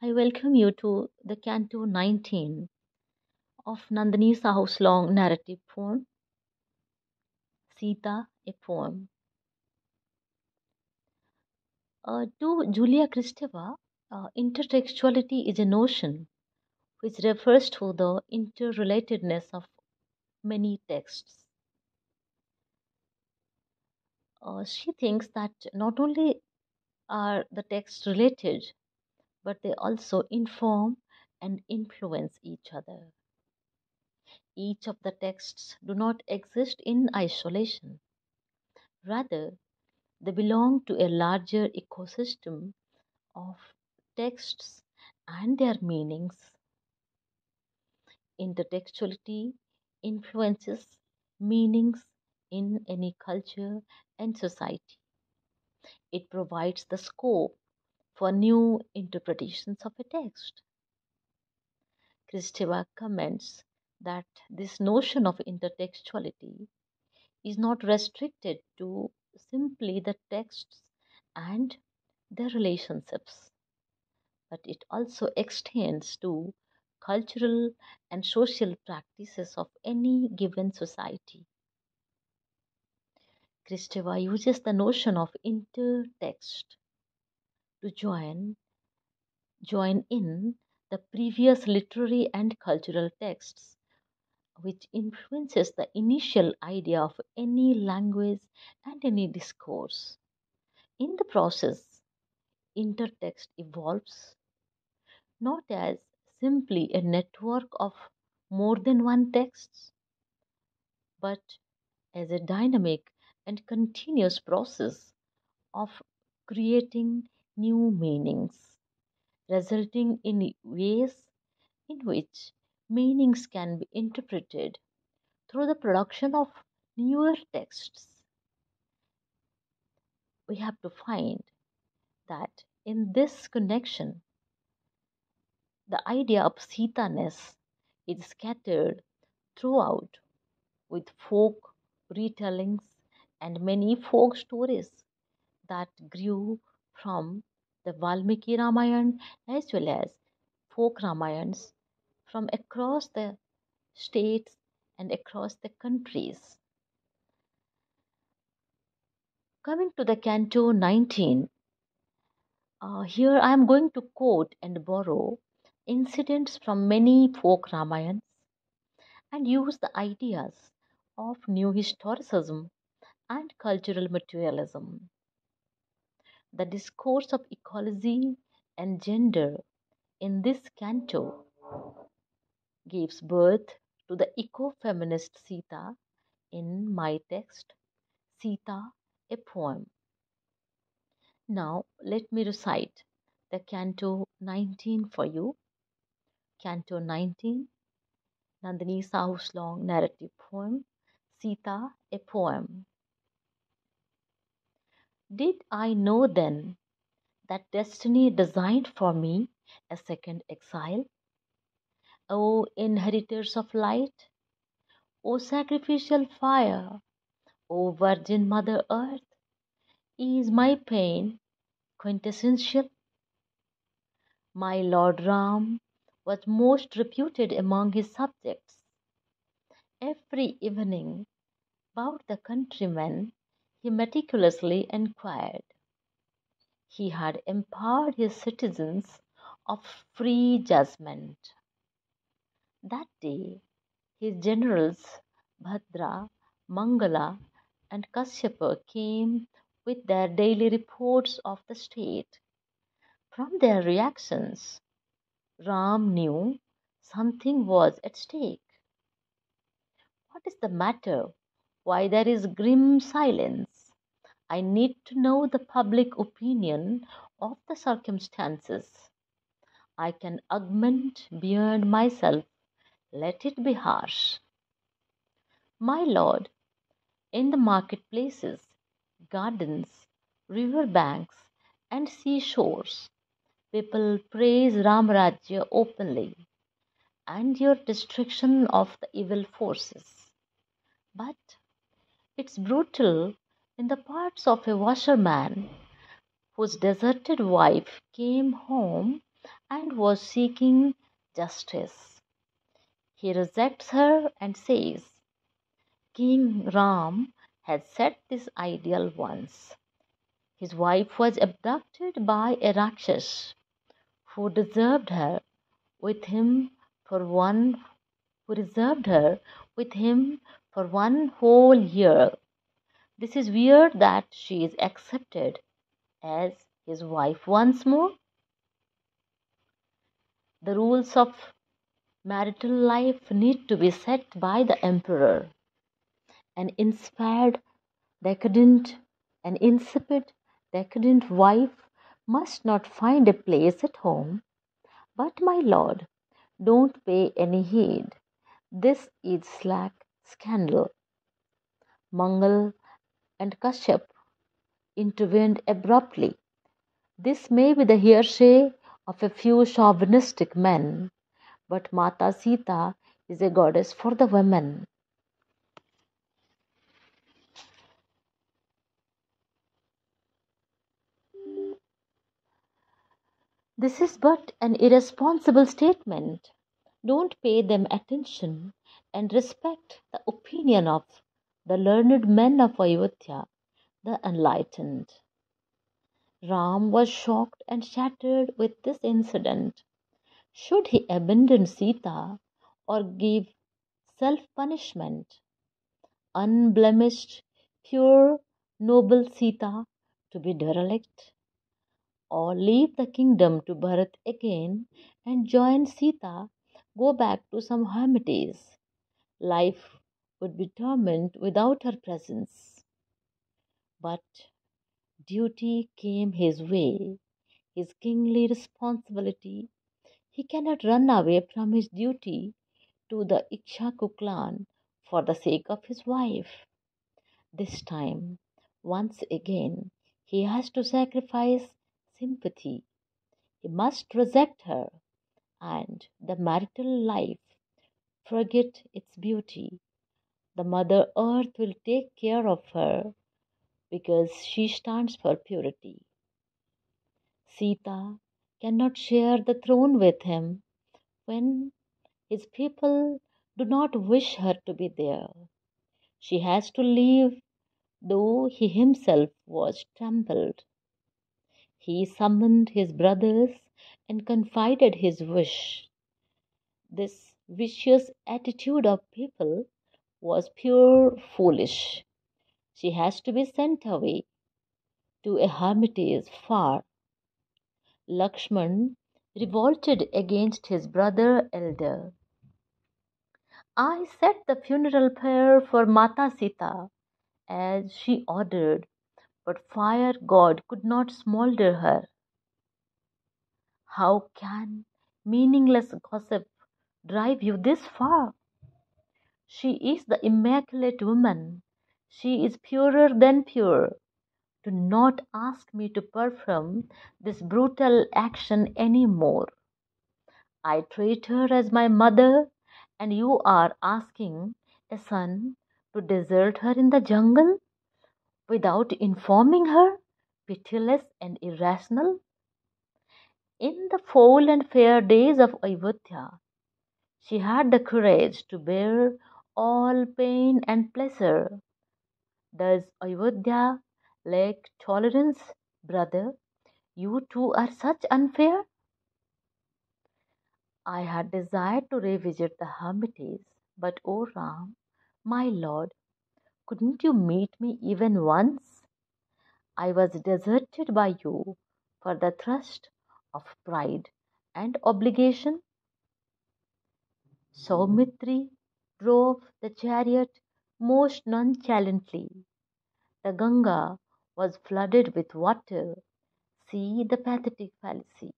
I welcome you to the Canto 19 of Nandini Sahu's long narrative poem, Sita, a Poem. Uh, to Julia Kristeva, uh, intertextuality is a notion which refers to the interrelatedness of many texts. Uh, she thinks that not only are the texts related, but they also inform and influence each other. Each of the texts do not exist in isolation. Rather, they belong to a larger ecosystem of texts and their meanings. Intertextuality influences meanings in any culture and society. It provides the scope for new interpretations of a text. Kristeva comments that this notion of intertextuality is not restricted to simply the texts and their relationships, but it also extends to cultural and social practices of any given society. Kristeva uses the notion of intertext to join join in the previous literary and cultural texts which influences the initial idea of any language and any discourse. In the process intertext evolves not as simply a network of more than one text but as a dynamic and continuous process of creating new meanings, resulting in ways in which meanings can be interpreted through the production of newer texts. We have to find that in this connection, the idea of Sita-ness is scattered throughout with folk retellings and many folk stories that grew from the Valmiki Ramayana as well as folk Ramayans from across the states and across the countries. Coming to the Canto 19, uh, here I am going to quote and borrow incidents from many folk Ramayans and use the ideas of new historicism and cultural materialism. The discourse of ecology and gender in this canto gives birth to the eco-feminist Sita in my text, Sita, a poem. Now let me recite the canto 19 for you. Canto 19, Nandini Sahu's long narrative poem, Sita, a poem. Did I know then that destiny designed for me a second exile? O inheritors of light, O sacrificial fire, O virgin Mother Earth, is my pain quintessential? My Lord Ram was most reputed among his subjects. Every evening, about the countrymen, he meticulously inquired. He had empowered his citizens of free judgment. That day, his generals Bhadra, Mangala, and Kashyapa came with their daily reports of the state. From their reactions, Ram knew something was at stake. What is the matter? Why there is grim silence? I need to know the public opinion of the circumstances. I can augment beyond myself. Let it be harsh. My lord, in the marketplaces, gardens, river banks, and seashores, people praise Ramrajya openly and your destruction of the evil forces. But it's brutal in the parts of a washerman whose deserted wife came home and was seeking justice. He rejects her and says, King Ram had set this ideal once. His wife was abducted by a Rakshas who deserved her with him for one who reserved her with him for one whole year. This is weird that she is accepted as his wife once more. The rules of marital life need to be set by the emperor. An inspired, decadent, an insipid, decadent wife must not find a place at home. But, my lord, don't pay any heed. This is slack scandal. Mangal and Kashyap intervened abruptly. This may be the hearsay of a few chauvinistic men, but Mata Sita is a goddess for the women. This is but an irresponsible statement. Don't pay them attention and respect the opinion of the learned men of Ayodhya, the enlightened. Ram was shocked and shattered with this incident. Should he abandon Sita or give self punishment? Unblemished, pure, noble Sita to be derelict? Or leave the kingdom to Bharat again and join Sita, go back to some hermitage? Life would be torment without her presence. But duty came his way, his kingly responsibility. He cannot run away from his duty to the Ikshvaku clan for the sake of his wife. This time, once again, he has to sacrifice sympathy. He must reject her and the marital life, forget its beauty. The Mother Earth will take care of her because she stands for purity. Sita cannot share the throne with him when his people do not wish her to be there. She has to leave, though he himself was trampled. He summoned his brothers and confided his wish. This vicious attitude of people was pure foolish. She has to be sent away to a hermitage far. Lakshman revolted against his brother elder. I set the funeral pyre for Mata Sita as she ordered, but fire god could not smolder her. How can meaningless gossip drive you this far? She is the immaculate woman. She is purer than pure. Do not ask me to perform this brutal action any more. I treat her as my mother, and you are asking a son to desert her in the jungle without informing her, pitiless and irrational. In the full and fair days of Ayodhya, she had the courage to bear all pain and pleasure. Does Ayodhya lack tolerance, brother? You too are such unfair. I had desired to revisit the hermitage, but O Ram, my lord, couldn't you meet me even once? I was deserted by you for the thrust of pride and obligation. Saumitri drove the chariot most nonchalantly. The Ganga was flooded with water. See the pathetic fallacy.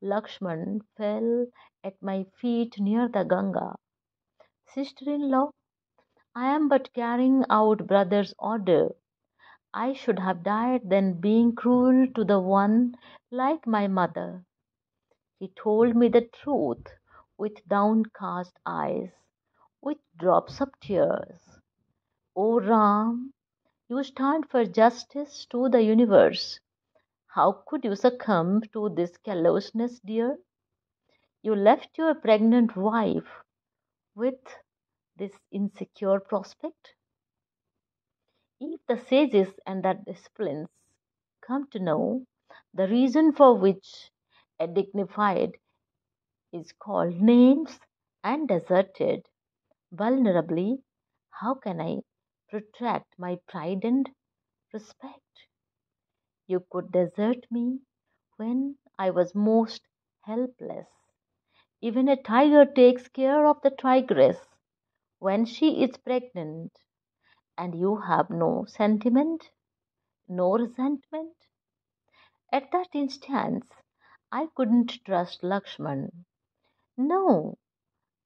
Lakshman fell at my feet near the Ganga. Sister in law, I am but carrying out brother's order. I should have died than being cruel to the one like my mother. He told me the truth with downcast eyes, with drops of tears. O Ram, you stand for justice to the universe. How could you succumb to this callousness, dear? You left your pregnant wife with this insecure prospect? If the sages and the disciplines come to know the reason for which a dignified is called names and deserted vulnerably, how can I protract my pride and respect? You could desert me when I was most helpless. Even a tiger takes care of the tigress when she is pregnant, and you have no sentiment, no resentment. At that instance, I couldn't trust Lakshman. No,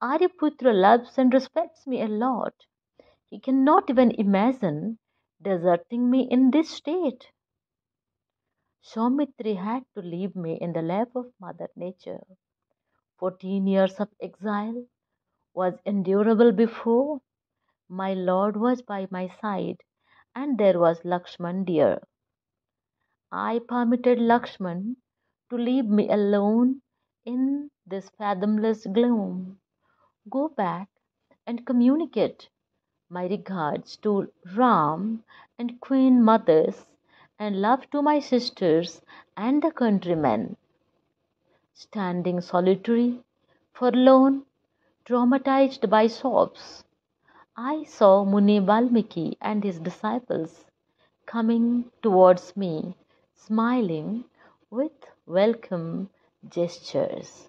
Aryaputra loves and respects me a lot. He cannot even imagine deserting me in this state. Saumitri had to leave me in the lap of Mother Nature. Fourteen years of exile was endurable before. My Lord was by my side, and there was Lakshman dear. I permitted Lakshman to leave me alone in this fathomless gloom. Go back and communicate my regards to Ram and Queen Mothers and love to my sisters and the countrymen. Standing solitary, forlorn, traumatized by sobs, I saw Muni Valmiki and his disciples coming towards me, smiling with welcome gestures.